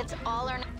It's all or nothing.